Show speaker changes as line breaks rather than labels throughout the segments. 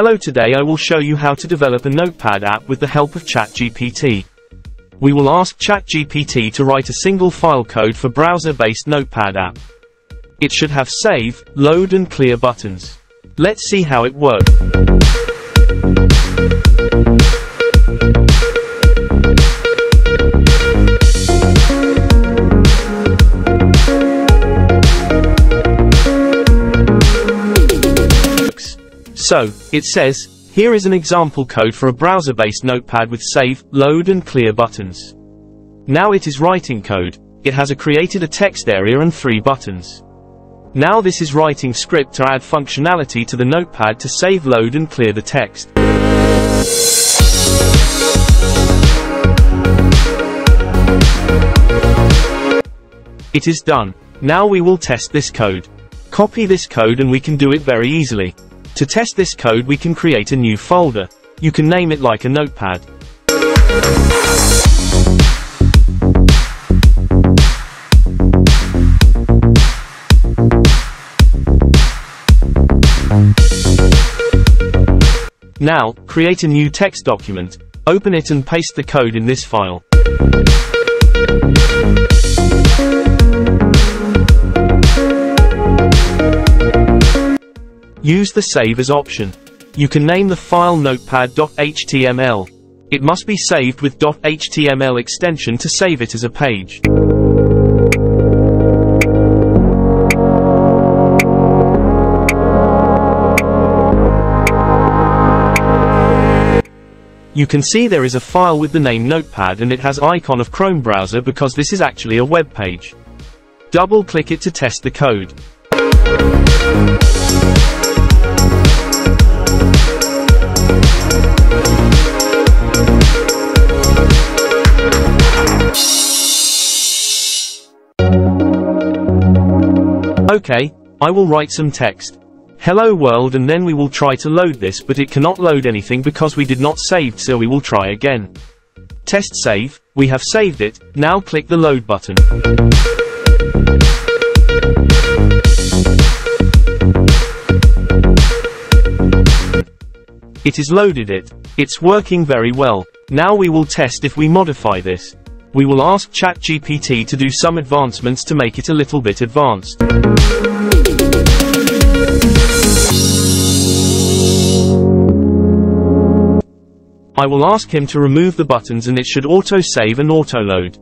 Hello today I will show you how to develop a notepad app with the help of ChatGPT. We will ask ChatGPT to write a single file code for browser-based notepad app. It should have save, load and clear buttons. Let's see how it works. So, it says, here is an example code for a browser-based notepad with save, load and clear buttons. Now it is writing code, it has a created a text area and three buttons. Now this is writing script to add functionality to the notepad to save load and clear the text. It is done. Now we will test this code. Copy this code and we can do it very easily. To test this code we can create a new folder. You can name it like a notepad. Now, create a new text document, open it and paste the code in this file. Use the Save As option. You can name the file notepad.html. It must be saved with .html extension to save it as a page. You can see there is a file with the name Notepad and it has icon of Chrome browser because this is actually a web page. Double click it to test the code. Okay, I will write some text. Hello world and then we will try to load this but it cannot load anything because we did not save so we will try again. Test save, we have saved it, now click the load button. It is loaded it. It's working very well. Now we will test if we modify this. We will ask ChatGPT to do some advancements to make it a little bit advanced. I will ask him to remove the buttons and it should auto-save and auto-load.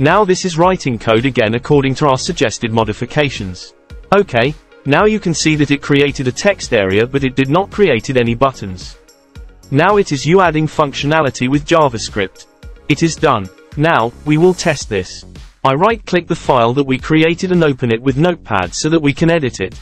Now this is writing code again according to our suggested modifications. Okay, now you can see that it created a text area but it did not created any buttons. Now it is you adding functionality with JavaScript. It is done. Now, we will test this. I right-click the file that we created and open it with Notepad so that we can edit it.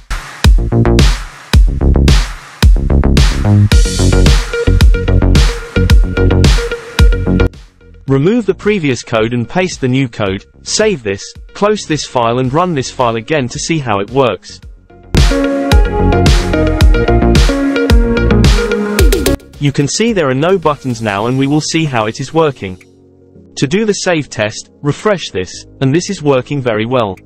Remove the previous code and paste the new code, save this, close this file and run this file again to see how it works. You can see there are no buttons now and we will see how it is working. To do the save test, refresh this, and this is working very well.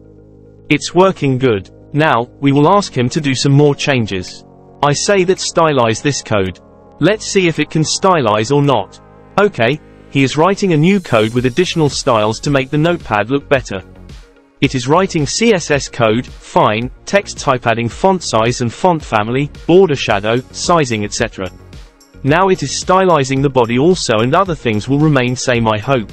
It's working good. Now, we will ask him to do some more changes. I say that stylize this code. Let's see if it can stylize or not. Okay, he is writing a new code with additional styles to make the notepad look better. It is writing CSS code, fine, text type adding font size and font family, border shadow, sizing etc. Now it is stylizing the body also and other things will remain same I hope.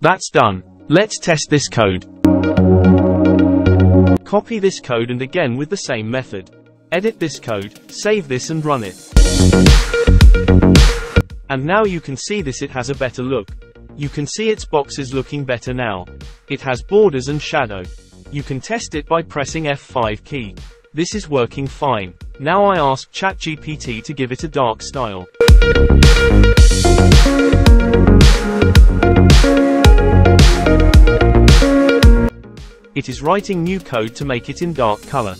That's done. Let's test this code. Copy this code and again with the same method. Edit this code, save this and run it. And now you can see this it has a better look. You can see its boxes looking better now. It has borders and shadow. You can test it by pressing F5 key. This is working fine. Now I ask ChatGPT to give it a dark style. It is writing new code to make it in dark color.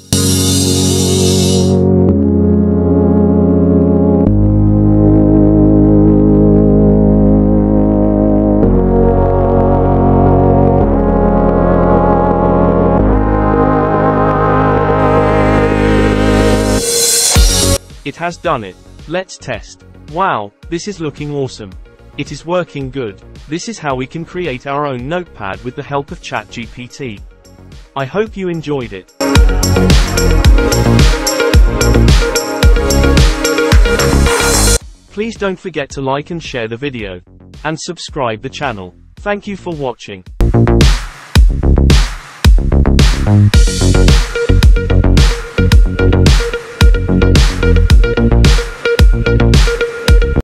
It has done it. Let's test. Wow, this is looking awesome. It is working good. This is how we can create our own notepad with the help of ChatGPT. I hope you enjoyed it. Please don't forget to like and share the video. And subscribe the channel. Thank you for watching.